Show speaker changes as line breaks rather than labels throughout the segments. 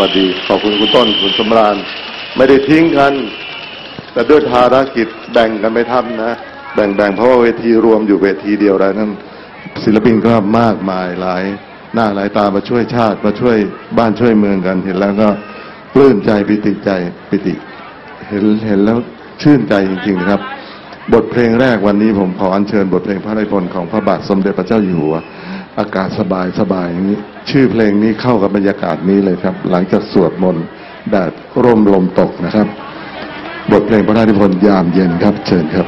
วัสดี ขอบคุณคุณต้นคุณสำราญ ไม่ได้ทิ้งกัน แต่ด้วยภารกิจแบ่งกันไม่ทำนะ แบ่งแบ่งเพราะว่าเวทีรวมอยู่เวทีเดียวแล้วนั้น ศิลปินก็มากมายหลาย หน้าหลายตามาช่วยชาติ มาช่วยบ้านช่วยเมืองกันเห็นแล้วก็ปลื้มใจปิติใจปิติ เห็นเห็นแล้วชื่นใจจริงๆนะครับ บทเพลงแรกวันนี้ผมขออัญเชิญบทเพลงพระราชนิพนธ์ของพระบาทสมเด็จพระเจ้าอยู่หัว อากาศสบายสบายอย่างนี้ ชื่อเพลงนี้เข้ากับบรรยากาศนี้เลยครับ หลังจากสวดมนต์แดดร่มลมตกนะครับ บทเพลงพระราชนิพนธ์ยามเย็นครับ เชิญครับ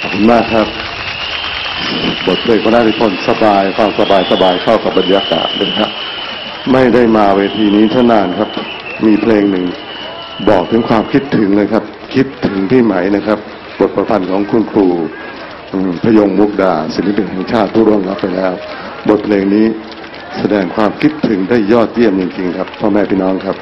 ขอบคุณมากครับ บทเพลงพระราชนิพนธ์สบายฟังสบายสบายเข้ากับบรรยากาศเลยครับ ไม่ได้มาเวทีนี้เท่านานครับ มีเพลงหนึ่งบอกถึงความคิดถึงเลยครับ คิดถึงพี่ไหมนะครับ บทประพันธ์ของคุณครูพยงมุกดาศิลปินแห่งชาติผู้ร่วงรับไปแล้ว บทเพลงนี้แสดงความคิดถึงได้ยอดเยี่ยมจริงๆครับพ่อแม่พี่น้องครับ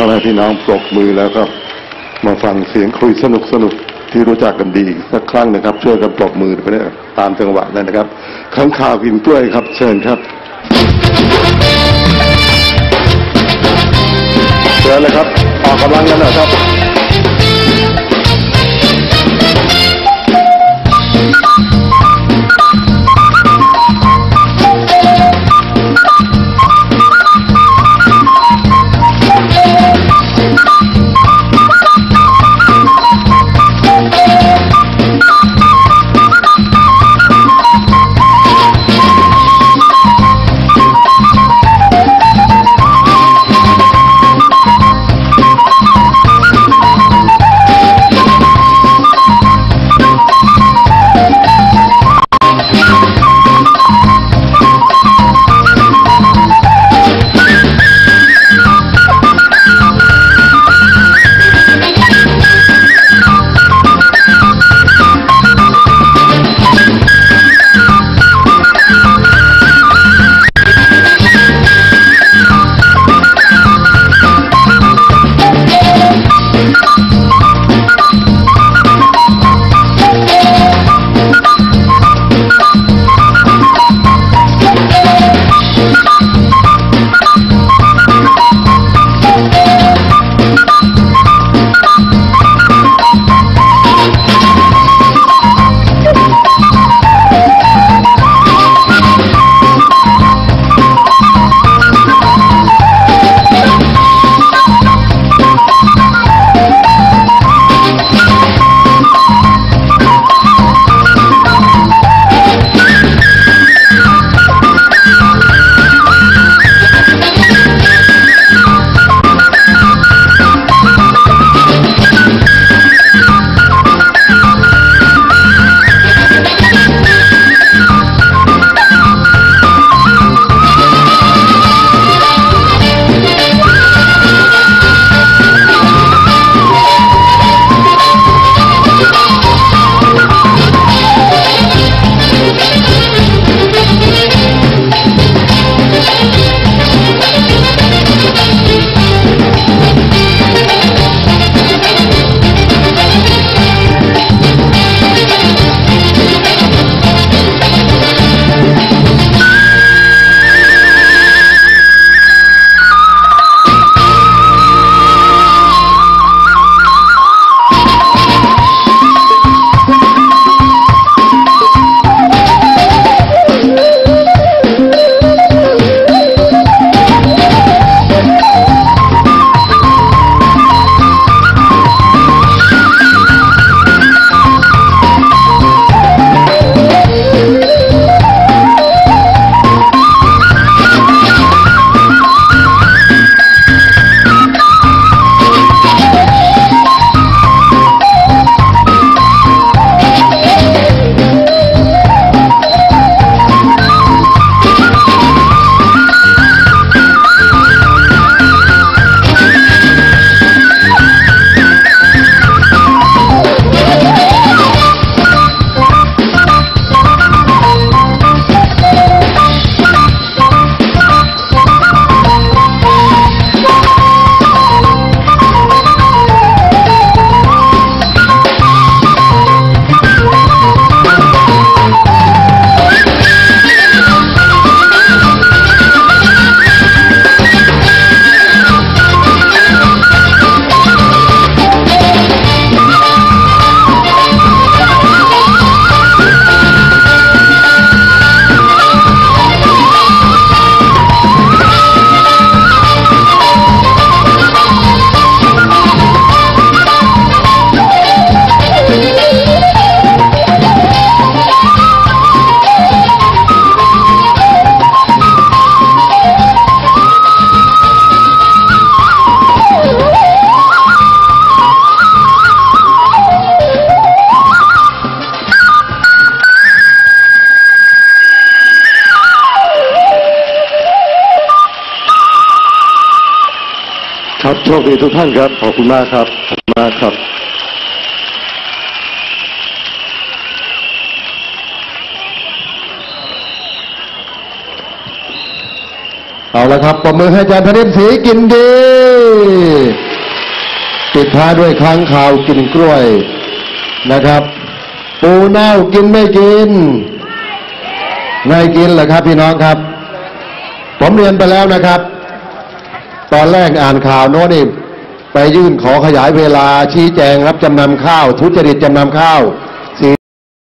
พ่อแม่พี่น้องปรบมือแล้วก็มาฟังเสียงคุยสนุกสนุกที่รู้จักกันดีสักครั้งนะครับ ช่วยกันปรบมือไปเนี่ยตามจังหวะนั่นนะครับข้างข่าวกินกล้วยครับ เชิญครับเชิญเลยครับออกกำลังกันหนะครับ คดีทุกท่านครับ ขอบคุณมากครับขอบคุณมากครับ เอา
ละครับประมือให้อาจารย์พนิษฐ์ศรีกินดีปิดท้ายด้วยค้างข่าวกินกล้วยนะครับ ปูเน่ากินไม่กินไม่กินเหรอครับพี่น้องครับ ผมเรียนไปแล้วนะครับ ตอนแรกอ่านข่าวโน้นนี่ไปยื่นขอขยายเวลาชี้แจงรับจำนำข้าว ทุจริตจำนำข้าว